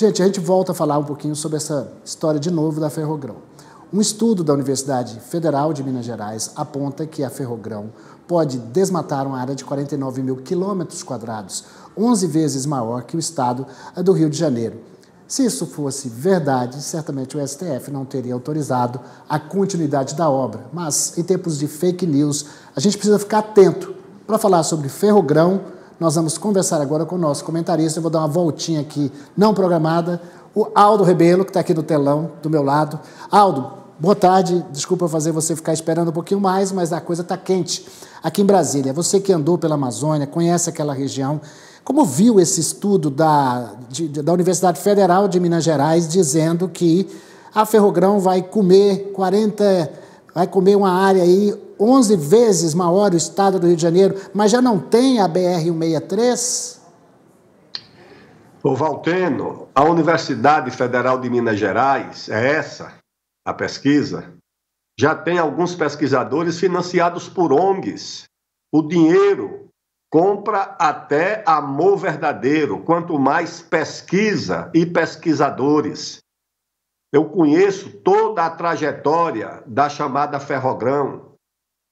Gente, a gente volta a falar um pouquinho sobre essa história de novo da Ferrogrão. Um estudo da Universidade Federal de Minas Gerais aponta que a Ferrogrão pode desmatar uma área de 49 mil quilômetros quadrados, 11 vezes maior que o estado do Rio de Janeiro. Se isso fosse verdade, certamente o STF não teria autorizado a continuidade da obra. Mas, em tempos de fake news, a gente precisa ficar atento. Para falar sobre ferrogrão, nós vamos conversar agora com o nosso comentarista. Eu vou dar uma voltinha aqui, não programada. O Aldo Rebelo, que está aqui no telão, do meu lado. Aldo, boa tarde. Desculpa fazer você ficar esperando um pouquinho mais, mas a coisa está quente aqui em Brasília. Você que andou pela Amazônia, conhece aquela região, como viu esse estudo da, de, da Universidade Federal de Minas Gerais dizendo que a Ferrogrão vai comer 40, vai comer uma área aí 11 vezes maior o estado do Rio de Janeiro, mas já não tem a BR-163? O Valteno, a Universidade Federal de Minas Gerais, é essa a pesquisa, já tem alguns pesquisadores financiados por ONGs. O dinheiro compra até amor verdadeiro, quanto mais pesquisa e pesquisadores. Eu conheço toda a trajetória da chamada Ferrogrão,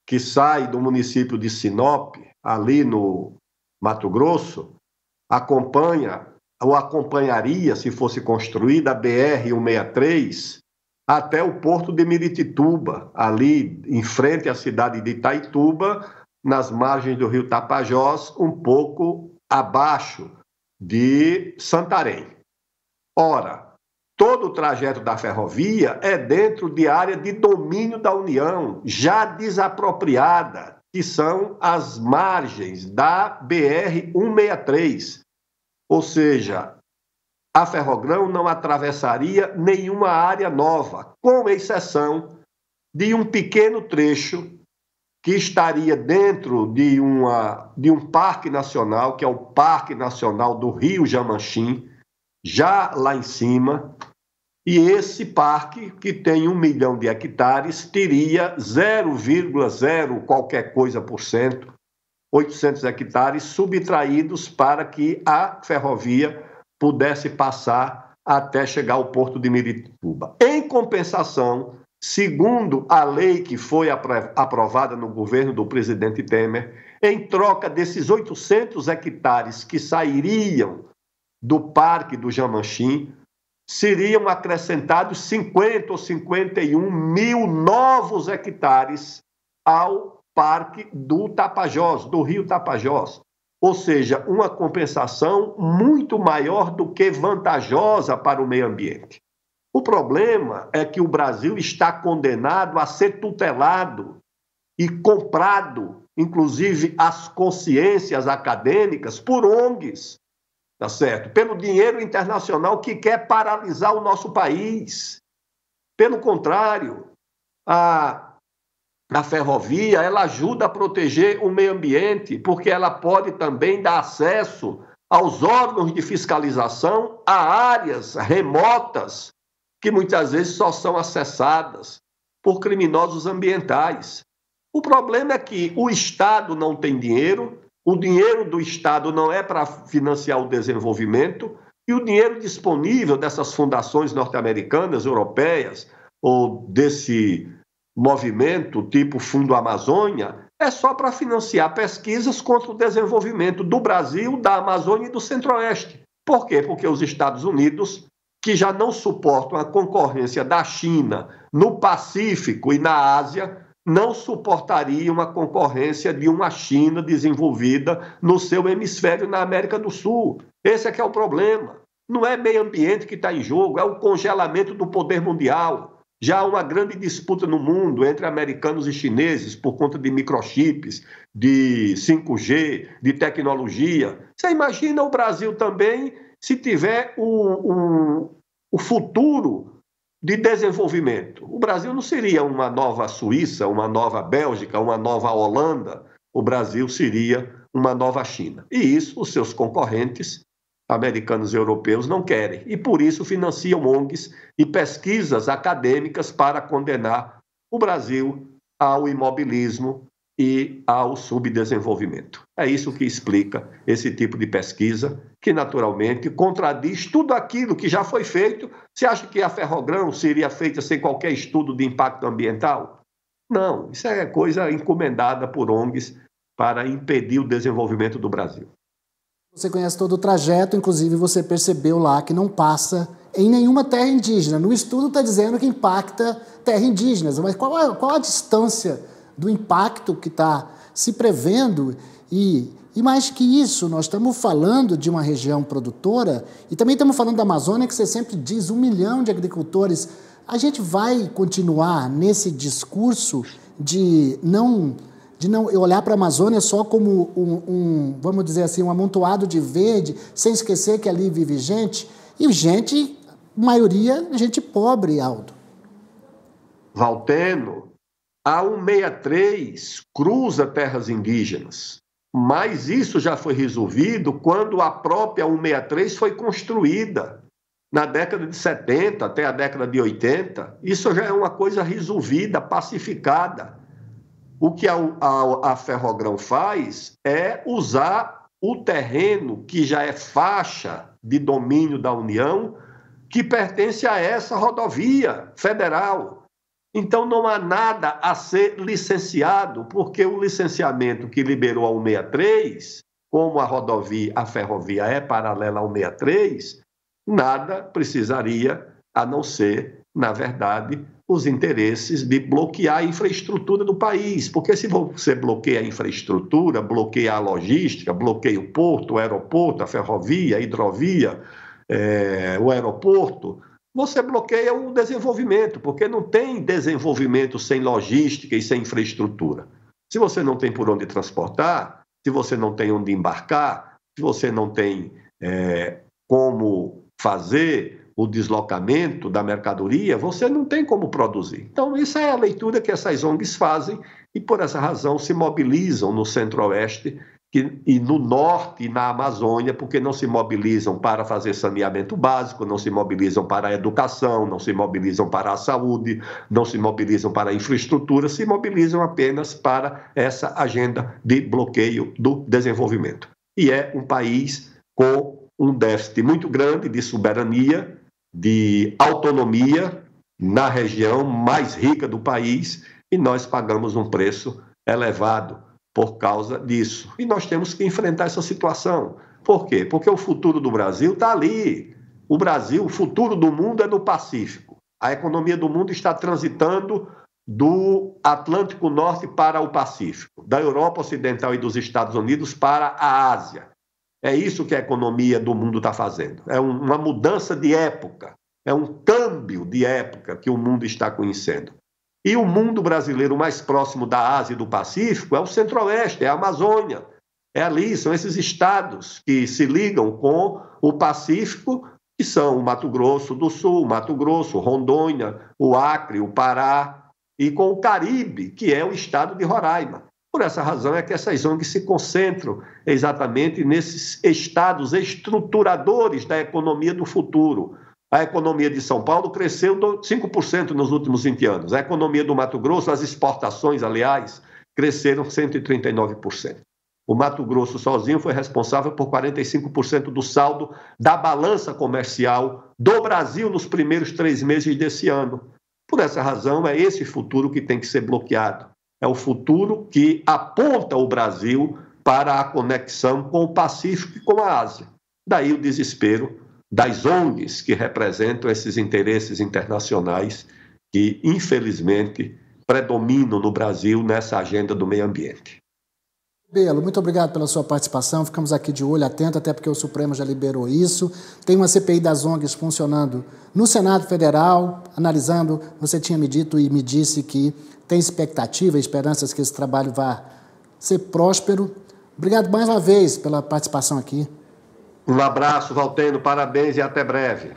que sai do município de Sinop, ali no Mato Grosso, acompanha ou acompanharia, se fosse construída, a BR-163 até o porto de Miritituba, ali em frente à cidade de Itaituba, nas margens do rio Tapajós, um pouco abaixo de Santarém. Ora, Todo o trajeto da ferrovia é dentro de área de domínio da União, já desapropriada, que são as margens da BR-163. Ou seja, a Ferrogrão não atravessaria nenhuma área nova, com exceção de um pequeno trecho que estaria dentro de, uma, de um parque nacional, que é o Parque Nacional do Rio Jamanchim, já lá em cima, e esse parque, que tem um milhão de hectares, teria 0,0 qualquer coisa por cento, 800 hectares subtraídos para que a ferrovia pudesse passar até chegar ao porto de Mirituba. Em compensação, segundo a lei que foi aprovada no governo do presidente Temer, em troca desses 800 hectares que sairiam do Parque do Jamanchim, seriam acrescentados 50 ou 51 mil novos hectares ao Parque do Tapajós, do Rio Tapajós. Ou seja, uma compensação muito maior do que vantajosa para o meio ambiente. O problema é que o Brasil está condenado a ser tutelado e comprado, inclusive as consciências acadêmicas, por ONGs tá certo? Pelo dinheiro internacional que quer paralisar o nosso país. Pelo contrário, a, a ferrovia ela ajuda a proteger o meio ambiente, porque ela pode também dar acesso aos órgãos de fiscalização a áreas remotas que muitas vezes só são acessadas por criminosos ambientais. O problema é que o Estado não tem dinheiro, o dinheiro do Estado não é para financiar o desenvolvimento e o dinheiro disponível dessas fundações norte-americanas, europeias, ou desse movimento tipo Fundo Amazônia, é só para financiar pesquisas contra o desenvolvimento do Brasil, da Amazônia e do Centro-Oeste. Por quê? Porque os Estados Unidos, que já não suportam a concorrência da China no Pacífico e na Ásia, não suportaria uma concorrência de uma China desenvolvida no seu hemisfério na América do Sul. Esse é que é o problema. Não é meio ambiente que está em jogo, é o congelamento do poder mundial. Já há uma grande disputa no mundo entre americanos e chineses por conta de microchips, de 5G, de tecnologia. Você imagina o Brasil também se tiver o, o, o futuro de desenvolvimento. O Brasil não seria uma nova Suíça, uma nova Bélgica, uma nova Holanda. O Brasil seria uma nova China. E isso os seus concorrentes, americanos e europeus, não querem. E por isso financiam ONGs e pesquisas acadêmicas para condenar o Brasil ao imobilismo e ao subdesenvolvimento. É isso que explica esse tipo de pesquisa que naturalmente contradiz tudo aquilo que já foi feito. Você acha que a Ferrogrão seria feita sem qualquer estudo de impacto ambiental? Não, isso é coisa encomendada por ONGs para impedir o desenvolvimento do Brasil. Você conhece todo o trajeto, inclusive você percebeu lá que não passa em nenhuma terra indígena. No estudo está dizendo que impacta terra indígenas, mas qual a, qual a distância do impacto que está se prevendo? E, e mais que isso, nós estamos falando de uma região produtora e também estamos falando da Amazônia, que você sempre diz um milhão de agricultores. A gente vai continuar nesse discurso de não de não olhar para a Amazônia só como um, um, vamos dizer assim, um amontoado de verde, sem esquecer que ali vive gente, e gente, maioria, gente pobre, Aldo. Valteno, a 163 cruza terras indígenas, mas isso já foi resolvido quando a própria 163 foi construída na década de 70 até a década de 80. Isso já é uma coisa resolvida, pacificada. O que a, a, a Ferrogrão faz é usar o terreno que já é faixa de domínio da União, que pertence a essa rodovia federal. Então não há nada a ser licenciado, porque o licenciamento que liberou a 163, como a rodovia, a ferrovia é paralela ao 63, nada precisaria a não ser, na verdade, os interesses de bloquear a infraestrutura do país. Porque se você bloqueia a infraestrutura, bloqueia a logística, bloqueia o porto, o aeroporto, a ferrovia, a hidrovia, é, o aeroporto, você bloqueia o desenvolvimento, porque não tem desenvolvimento sem logística e sem infraestrutura. Se você não tem por onde transportar, se você não tem onde embarcar, se você não tem é, como fazer o deslocamento da mercadoria, você não tem como produzir. Então, isso é a leitura que essas ONGs fazem e, por essa razão, se mobilizam no centro-oeste e no norte e na Amazônia, porque não se mobilizam para fazer saneamento básico, não se mobilizam para a educação, não se mobilizam para a saúde, não se mobilizam para a infraestrutura, se mobilizam apenas para essa agenda de bloqueio do desenvolvimento. E é um país com um déficit muito grande de soberania, de autonomia na região mais rica do país e nós pagamos um preço elevado por causa disso. E nós temos que enfrentar essa situação. Por quê? Porque o futuro do Brasil está ali. O Brasil, o futuro do mundo é no Pacífico. A economia do mundo está transitando do Atlântico Norte para o Pacífico, da Europa Ocidental e dos Estados Unidos para a Ásia. É isso que a economia do mundo está fazendo. É uma mudança de época, é um câmbio de época que o mundo está conhecendo. E o mundo brasileiro mais próximo da Ásia e do Pacífico é o Centro-Oeste, é a Amazônia. É ali, são esses estados que se ligam com o Pacífico, que são o Mato Grosso do Sul, Mato Grosso, Rondônia, o Acre, o Pará, e com o Caribe, que é o estado de Roraima. Por essa razão é que essas ONGs se concentram exatamente nesses estados estruturadores da economia do futuro. A economia de São Paulo cresceu 5% nos últimos 20 anos. A economia do Mato Grosso, as exportações, aliás, cresceram 139%. O Mato Grosso sozinho foi responsável por 45% do saldo da balança comercial do Brasil nos primeiros três meses desse ano. Por essa razão, é esse futuro que tem que ser bloqueado é o futuro que aponta o Brasil para a conexão com o Pacífico e com a Ásia. Daí o desespero das ONGs que representam esses interesses internacionais que, infelizmente, predominam no Brasil nessa agenda do meio ambiente. Belo, muito obrigado pela sua participação. Ficamos aqui de olho atento, até porque o Supremo já liberou isso. Tem uma CPI das ONGs funcionando no Senado Federal, analisando. Você tinha me dito e me disse que tem expectativa, esperanças que esse trabalho vá ser próspero. Obrigado mais uma vez pela participação aqui. Um abraço, Valtendo, parabéns e até breve.